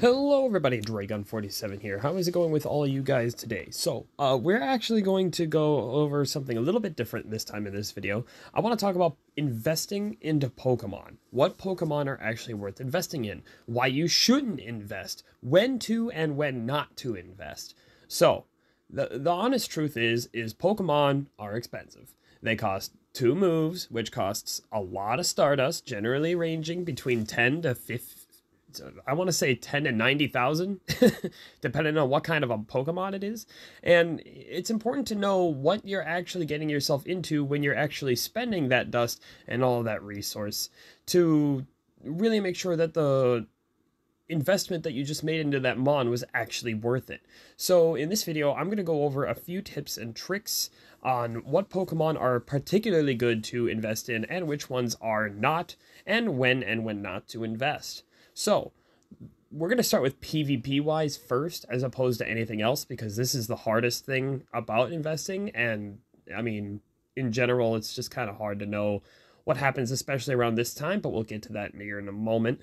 Hello everybody, Dregun47 here. How is it going with all you guys today? So, uh, we're actually going to go over something a little bit different this time in this video. I want to talk about investing into Pokemon. What Pokemon are actually worth investing in, why you shouldn't invest, when to and when not to invest. So, the, the honest truth is, is Pokemon are expensive. They cost two moves, which costs a lot of Stardust, generally ranging between 10 to 50 I want to say 10 to 90,000, depending on what kind of a Pokemon it is. And it's important to know what you're actually getting yourself into when you're actually spending that dust and all that resource to really make sure that the investment that you just made into that Mon was actually worth it. So in this video, I'm going to go over a few tips and tricks on what Pokemon are particularly good to invest in and which ones are not, and when and when not to invest. So, we're going to start with PvP wise first, as opposed to anything else, because this is the hardest thing about investing. And I mean, in general, it's just kind of hard to know what happens, especially around this time, but we'll get to that here in a moment.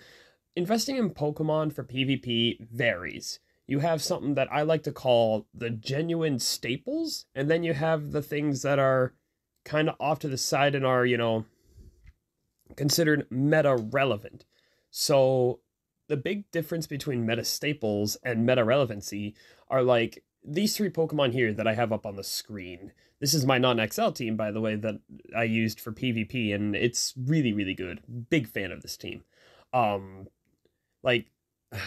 Investing in Pokemon for PvP varies. You have something that I like to call the genuine staples, and then you have the things that are kind of off to the side and are, you know, considered meta relevant. So the big difference between meta staples and meta relevancy are like these three Pokemon here that I have up on the screen. This is my non-XL team, by the way, that I used for PvP, and it's really, really good. Big fan of this team. Um, like,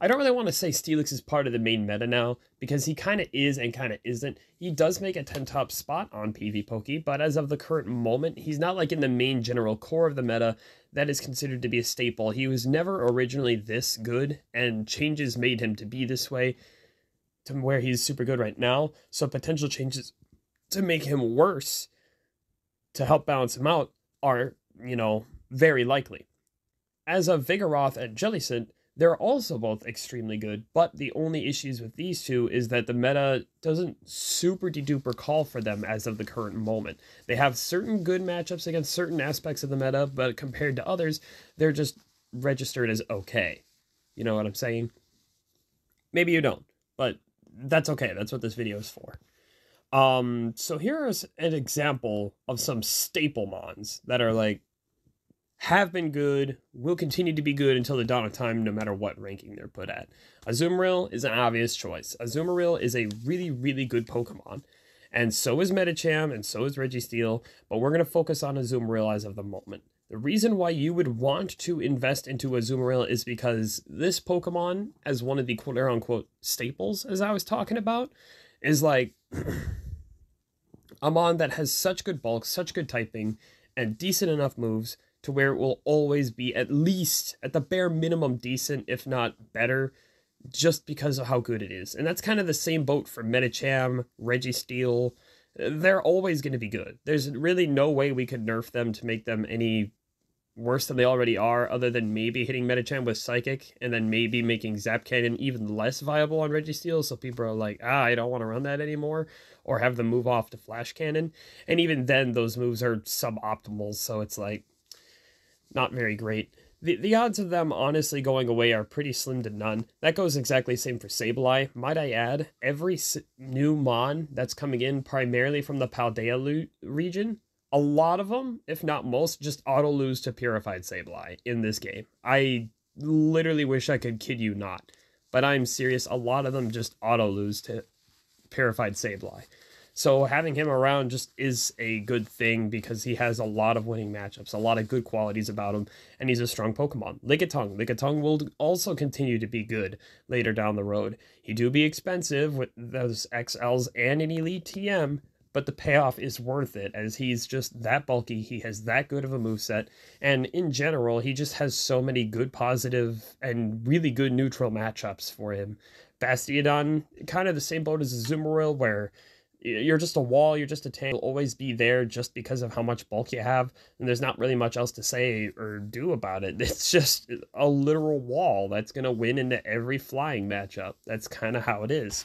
I don't really want to say Steelix is part of the main meta now, because he kind of is and kind of isn't. He does make a 10 top spot on PvPoke, but as of the current moment, he's not like in the main general core of the meta that is considered to be a staple. He was never originally this good, and changes made him to be this way to where he's super good right now. So potential changes to make him worse to help balance him out are, you know, very likely. As of Vigoroth and Jellicent, they're also both extremely good, but the only issues with these two is that the meta doesn't super duper call for them as of the current moment. They have certain good matchups against certain aspects of the meta, but compared to others, they're just registered as okay. You know what I'm saying? Maybe you don't, but that's okay. That's what this video is for. Um, so here is an example of some staple mons that are like have been good, will continue to be good until the dawn of time, no matter what ranking they're put at. Azumarill is an obvious choice. Azumarill is a really, really good Pokemon, and so is Medicham, and so is Registeel, but we're going to focus on Azumarill as of the moment. The reason why you would want to invest into Azumarill is because this Pokemon, as one of the quote-unquote staples, as I was talking about, is like a mon that has such good bulk, such good typing, and decent enough moves to where it will always be at least at the bare minimum decent, if not better, just because of how good it is. And that's kind of the same boat for Medicham, Registeel. They're always going to be good. There's really no way we could nerf them to make them any worse than they already are, other than maybe hitting Medicham with Psychic and then maybe making Zap Cannon even less viable on Registeel. So people are like, ah, I don't want to run that anymore, or have them move off to Flash Cannon. And even then, those moves are suboptimal. So it's like, not very great. The, the odds of them honestly going away are pretty slim to none. That goes exactly the same for Sableye. Might I add, every new Mon that's coming in primarily from the Paldea region, a lot of them, if not most, just auto lose to Purified Sableye in this game. I literally wish I could kid you not, but I'm serious. A lot of them just auto lose to Purified Sableye. So having him around just is a good thing because he has a lot of winning matchups, a lot of good qualities about him, and he's a strong Pokemon. Lickitung. Lickitung will also continue to be good later down the road. He do be expensive with those XLs and an Elite TM, but the payoff is worth it as he's just that bulky, he has that good of a move set, and in general, he just has so many good positive and really good neutral matchups for him. Bastiodon, kind of the same boat as Azumarill, where you're just a wall, you're just a tank, you'll always be there just because of how much bulk you have, and there's not really much else to say or do about it. It's just a literal wall that's going to win into every flying matchup. That's kind of how it is.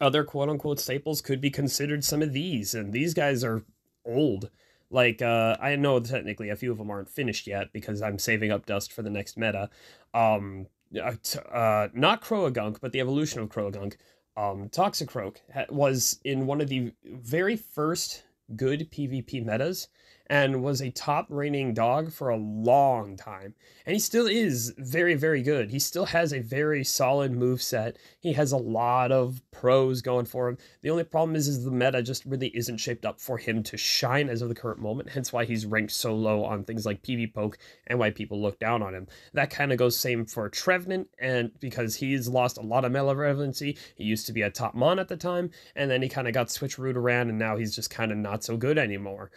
Other quote unquote staples could be considered some of these, and these guys are old. Like, uh, I know technically a few of them aren't finished yet because I'm saving up dust for the next meta. Um, uh, uh not Croagunk, but the evolution of Croagunk. Um, Toxicroak was in one of the very first good PvP metas and was a top reigning dog for a long time. And he still is very, very good. He still has a very solid move set. He has a lot of pros going for him. The only problem is, is the meta just really isn't shaped up for him to shine as of the current moment, hence why he's ranked so low on things like PvPoke and why people look down on him. That kind of goes same for Trevenant, and because he's lost a lot of meta relevancy, he used to be a top mon at the time, and then he kind of got switch root around, and now he's just kind of not so good anymore.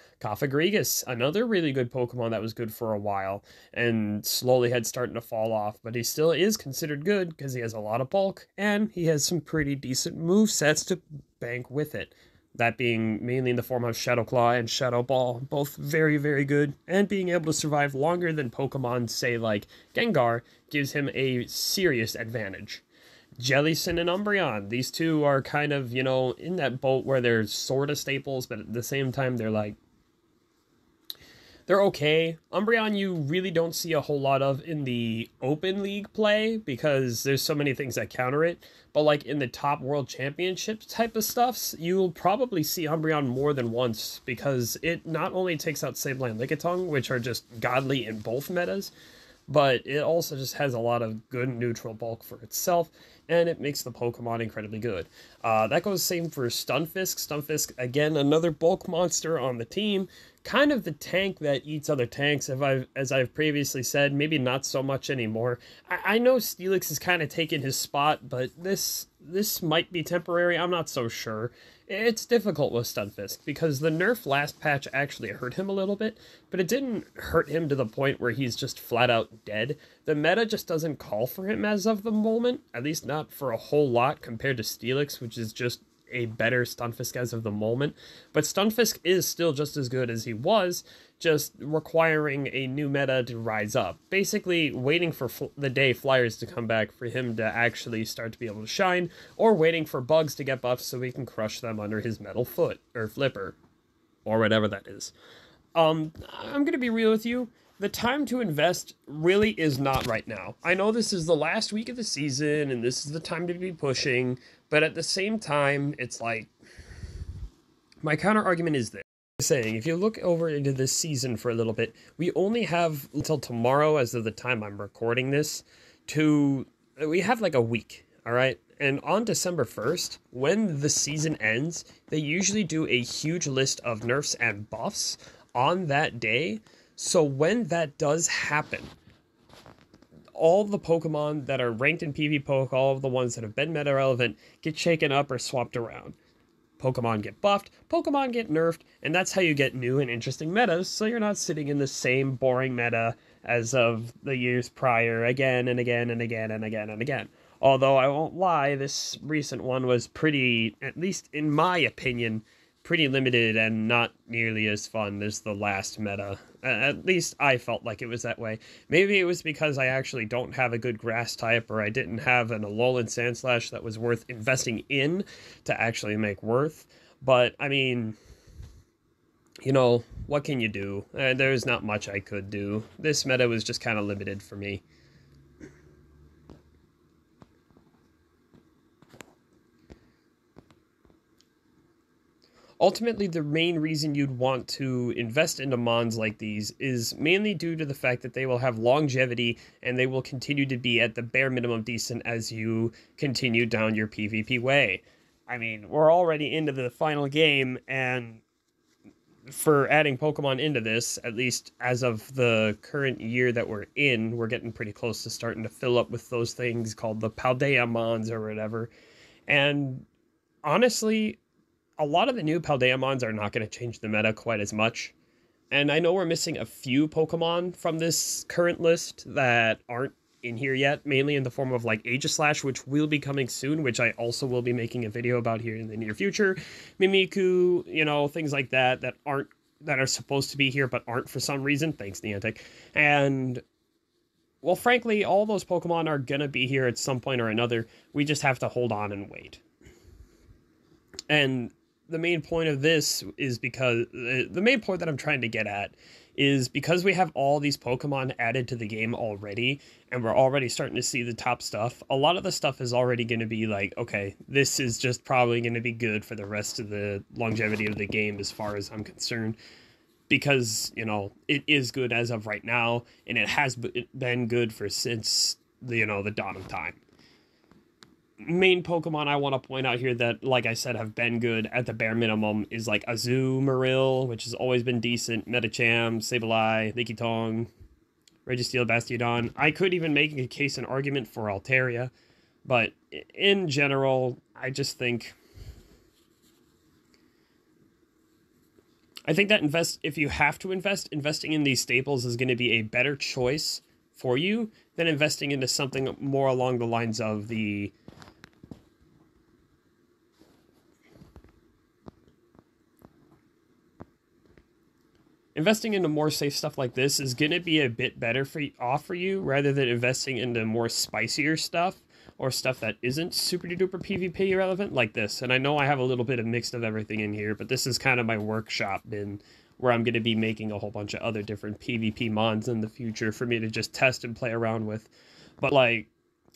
Another really good Pokemon that was good for a while and slowly had starting to fall off, but he still is considered good because he has a lot of bulk and he has some pretty decent move sets to bank with it. That being mainly in the form of Shadow Claw and Shadow Ball, both very, very good, and being able to survive longer than Pokemon, say like Gengar, gives him a serious advantage. Jellicent and Umbreon. These two are kind of, you know, in that boat where they're sort of staples, but at the same time, they're like they're okay. Umbreon, you really don't see a whole lot of in the open league play because there's so many things that counter it. But like in the top world championship type of stuffs, you'll probably see Umbreon more than once because it not only takes out Sableye and Lickitung, which are just godly in both metas, but it also just has a lot of good neutral bulk for itself and it makes the Pokemon incredibly good. Uh, that goes same for Stunfisk. Stunfisk, again, another bulk monster on the team. Kind of the tank that eats other tanks, if I've, as I've previously said, maybe not so much anymore. I, I know Steelix has kind of taken his spot, but this this might be temporary. I'm not so sure. It's difficult with Stunfisk because the nerf last patch actually hurt him a little bit, but it didn't hurt him to the point where he's just flat out dead. The meta just doesn't call for him as of the moment, at least not for a whole lot compared to Steelix, which is just a better Stunfisk as of the moment. But Stunfisk is still just as good as he was, just requiring a new meta to rise up. Basically, waiting for the day Flyers to come back for him to actually start to be able to shine, or waiting for bugs to get buffed so we can crush them under his metal foot, or flipper, or whatever that is. Um, I'm gonna be real with you. The time to invest really is not right now. I know this is the last week of the season and this is the time to be pushing, but at the same time, it's like my counter argument is this saying, if you look over into this season for a little bit, we only have until tomorrow, as of the time I'm recording this, to we have like a week, all right. And on December 1st, when the season ends, they usually do a huge list of nerfs and buffs on that day. So when that does happen, all the Pokemon that are ranked in PvPoke, all of the ones that have been meta relevant, get shaken up or swapped around. Pokemon get buffed, Pokemon get nerfed, and that's how you get new and interesting metas, so you're not sitting in the same boring meta as of the years prior again and again and again and again and again. Although I won't lie, this recent one was pretty, at least in my opinion, pretty limited and not nearly as fun as the last meta. At least I felt like it was that way. Maybe it was because I actually don't have a good grass type or I didn't have an Alolan Sandslash that was worth investing in to actually make worth. But, I mean, you know, what can you do? Uh, there's not much I could do. This meta was just kind of limited for me. Ultimately, the main reason you'd want to invest into Mons like these is mainly due to the fact that they will have longevity and they will continue to be at the bare minimum decent as you continue down your PvP way. I mean, we're already into the final game, and for adding Pokemon into this, at least as of the current year that we're in, we're getting pretty close to starting to fill up with those things called the Paldea Mons or whatever. And honestly, a lot of the new Paldeamons are not going to change the meta quite as much. And I know we're missing a few Pokemon from this current list that aren't in here yet, mainly in the form of like Aegislash, which will be coming soon, which I also will be making a video about here in the near future. Mimikyu, you know, things like that that aren't that are supposed to be here but aren't for some reason. Thanks, Niantic. And well, frankly, all those Pokemon are gonna be here at some point or another. We just have to hold on and wait. And the main point of this is because uh, the main point that I'm trying to get at is because we have all these Pokemon added to the game already, and we're already starting to see the top stuff, a lot of the stuff is already going to be like, okay, this is just probably going to be good for the rest of the longevity of the game as far as I'm concerned. Because, you know, it is good as of right now, and it has been good for since, the, you know, the dawn of time main Pokemon I want to point out here that, like I said, have been good at the bare minimum is like Azumarill, which has always been decent, Medicham, Sableye, Lickitung, Registeel, Bastiodon. I could even make a case and argument for Altaria, but in general, I just think... I think that invest if you have to invest, investing in these staples is going to be a better choice for you than investing into something more along the lines of the investing into more safe stuff like this is going to be a bit better for off for you rather than investing into more spicier stuff or stuff that isn't super duper PvP relevant like this. And I know I have a little bit of mixed of everything in here, but this is kind of my workshop bin where I'm going to be making a whole bunch of other different PvP mons in the future for me to just test and play around with. But like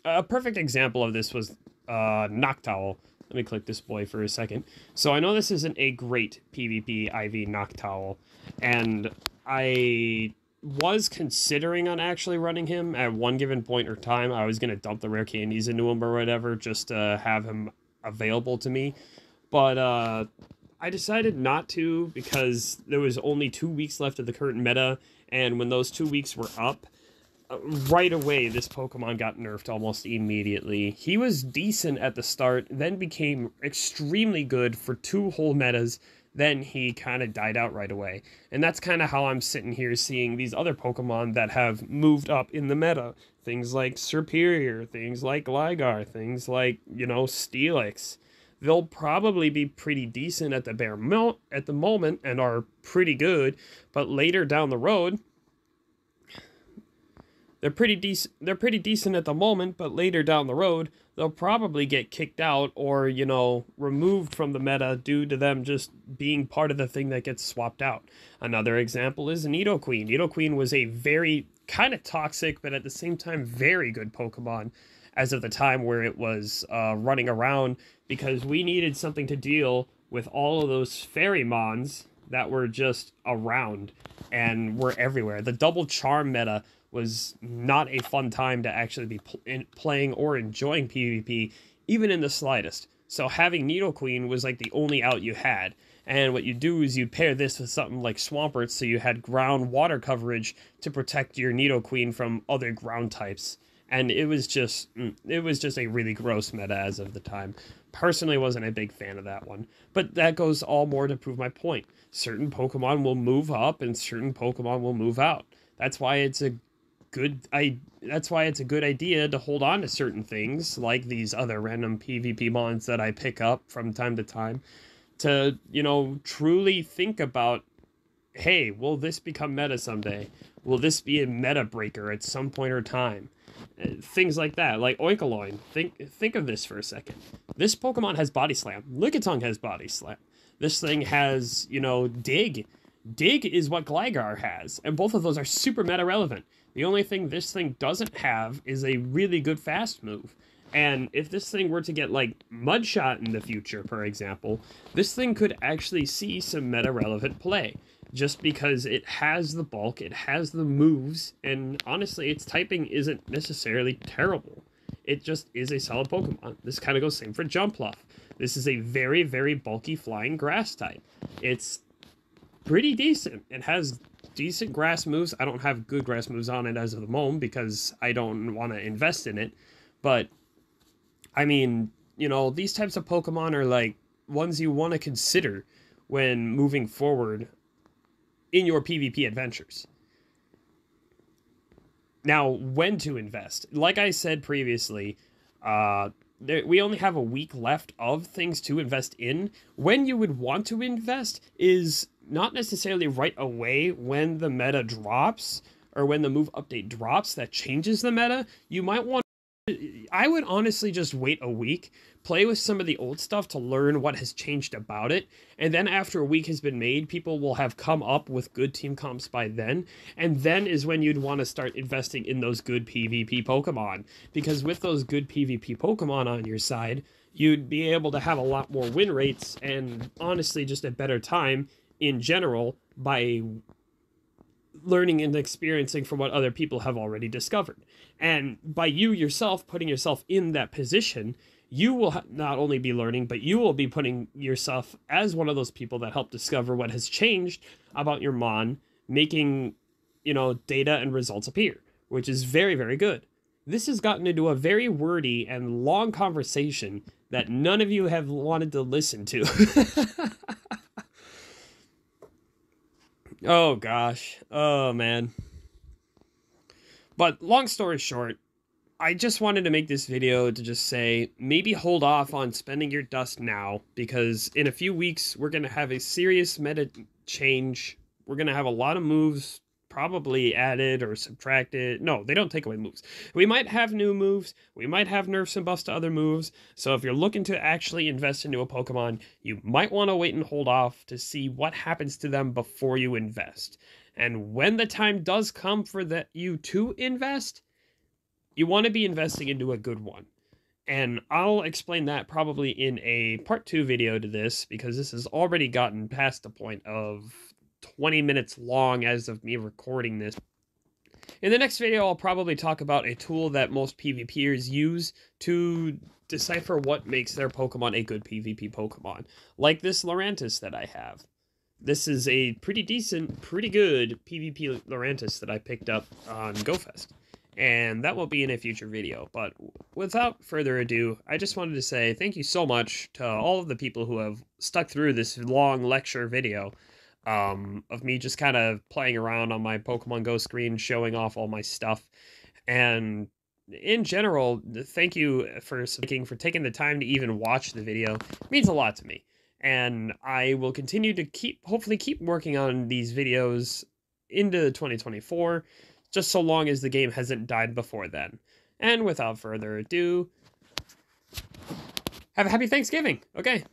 a perfect example of this was uh, Noctowl. Let me click this boy for a second. So I know this isn't a great PvP IV Noctowl, and I was considering on actually running him at one given point or time. I was going to dump the rare candies into him or whatever just to have him available to me. But uh, I decided not to because there was only two weeks left of the current meta, and when those two weeks were up, right away this Pokemon got nerfed almost immediately. He was decent at the start, then became extremely good for two whole metas, then he kind of died out right away. And that's kind of how I'm sitting here seeing these other Pokemon that have moved up in the meta. Things like Superior, things like Gligar, things like, you know, Steelix. They'll probably be pretty decent at the bare mo- at the moment and are pretty good, but later down the road, they're pretty decent they're pretty decent at the moment, but later down the road, they'll probably get kicked out or, you know, removed from the meta due to them just being part of the thing that gets swapped out. Another example is Nidoqueen. Nidoqueen was a very kind of toxic, but at the same time very good Pokemon as of the time where it was uh, running around because we needed something to deal with all of those fairy mons that were just around and were everywhere. The double charm meta was not a fun time to actually be pl- playing or enjoying PvP, even in the slightest. So having Nidoqueen was like the only out you had. And what you do is you pair this with something like Swampert, so you had ground water coverage to protect your Nidoqueen from other ground types. And it was just, mm, it was just a really gross meta as of the time. Personally, wasn't a big fan of that one. But that goes all more to prove my point. Certain Pokemon will move up, and certain Pokemon will move out. That's why it's a good I that's why it's a good idea to hold on to certain things like these other random PvP mons that I pick up from time to time to, you know, truly think about hey, will this become meta someday? Will this be a meta breaker at some point or time? Uh, things like that, like Oinkologne. Think think of this for a second. This Pokemon has Body Slam. Lickitung has Body Slam. This thing has, you know, Dig. Dig is what Gligar has, and both of those are super meta relevant. The only thing this thing doesn't have is a really good fast move. And if this thing were to get like Mudshot in the future, for example, this thing could actually see some meta relevant play just because it has the bulk, it has the moves, and honestly, its typing isn't necessarily terrible. It just is a solid Pokemon. This kind of goes same for Jumpluff. This is a very, very bulky flying grass type. It's pretty decent. It has decent grass moves. I don't have good grass moves on it as of the moment because I don't want to invest in it. But I mean, you know, these types of Pokemon are like ones you want to consider when moving forward in your PvP adventures. Now, when to invest? Like I said previously, uh, there, we only have a week left of things to invest in. When you would want to invest is not necessarily right away when the meta drops or when the move update drops that changes the meta. You might want I would honestly just wait a week, play with some of the old stuff to learn what has changed about it, and then after a week has been made, people will have come up with good team comps by then, and then is when you'd want to start investing in those good PvP Pokemon. Because with those good PvP Pokemon on your side, you'd be able to have a lot more win rates and honestly just a better time in general by learning and experiencing from what other people have already discovered. And by you yourself putting yourself in that position, you will not only be learning, but you will be putting yourself as one of those people that help discover what has changed about your Mon, making, you know, data and results appear, which is very, very good. This has gotten into a very wordy and long conversation that none of you have wanted to listen to. Oh gosh. Oh man. But long story short, I just wanted to make this video to just say maybe hold off on spending your dust now because in a few weeks we're going to have a serious meta change. We're going to have a lot of moves probably added or subtracted. No, they don't take away moves. We might have new moves. We might have nerfs and buffs to other moves. So if you're looking to actually invest into a Pokemon, you might want to wait and hold off to see what happens to them before you invest. And when the time does come for that you to invest, you want to be investing into a good one. And I'll explain that probably in a part two video to this because this has already gotten past the point of 20 minutes long as of me recording this. In the next video, I'll probably talk about a tool that most PvPers use to decipher what makes their Pokemon a good PvP Pokemon, like this Lurantis that I have. This is a pretty decent, pretty good PvP Lurantis that I picked up on GoFest, and that will be in a future video. But without further ado, I just wanted to say thank you so much to all of the people who have stuck through this long lecture video um, of me just kind of playing around on my Pokemon Go screen, showing off all my stuff. And in general, thank you for taking for taking the time to even watch the video. It means a lot to me. And I will continue to keep hopefully keep working on these videos into 2024, just so long as the game hasn't died before then. And without further ado, have a happy Thanksgiving. Okay.